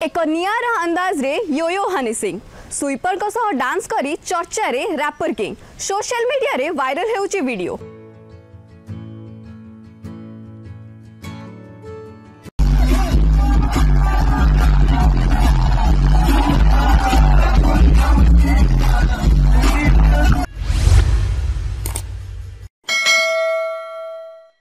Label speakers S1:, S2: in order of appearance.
S1: ଏକ ନିଆରା ଅନ୍ଦାଜରେ ୟୋୟୋ ହନି ସିଂ ସୁଇପରଙ୍କ ସହ ଡାନ୍ସ କରି ଚର୍ଚ୍ଚାରେ ରାପର କିଙ୍ଗ ସୋସିଆଲ ମିଡିଆରେ ଭାଇରାଲ ହେଉଛି ଭିଡିଓ